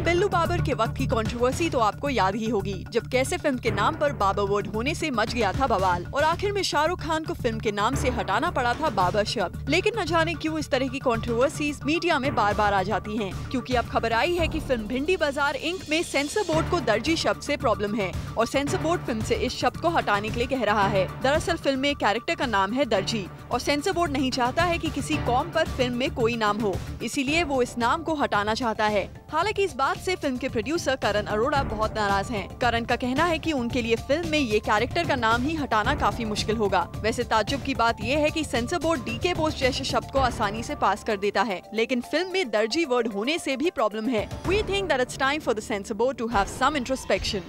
बिल्लू बाबर के वक्त की कंट्रोवर्सी तो आपको याद ही होगी, जब कैसे फ़िल्म के नाम पर बाबर वर्ड होने से मच गया था बवाल। और आखिर में शाहरुख खान को फ़िल्म के नाम से हटाना पड़ा था बाबर शब्द। लेकिन न जाने क्यों इस तरह की कंट्रोवर्सीज मीडिया में बार बार आ जाती हैं, क्योंकि अब खबर आई है कि फ़िल्म भिंडी बाज़ार इंक में सेंसर बोर्ड को दर्जी शब्द से प्रॉब्लम है, और सेंसर बोर्ड फ़िल्म से इस शब्द को हटाने के लिए कह रहा है। दरअसल फ़िल्म में कैरेक्टर का नाम है दर्जी। और सेंसर बोर्ड नहीं चाहता है कि किसी कॉम पर फ़िल्म में कोई नाम हो। इसीलिए वो इस नाम को हटाना चाहता है। हालाँकि इस बात से फ़िल्म के प्रोड्यूसर करण अरोड़ा बहुत नाराज़ हैं। करण का कहना है कि उनके लिए फ़िल्म में ये कैरेक्टर का नाम ही हटाना काफ़ी मुश्किल होगा। वैसे ताजुब की बात ये है कि censor board D K Bose जैसे शब्द को आसानी से पास कर देता है। लेकिन फ़िल्म में दर्जी वर्ड होने से भी प्रॉब्लम है। We think that it's time for the censor board to have some introspection